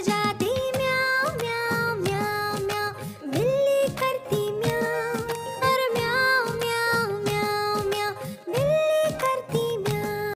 जाती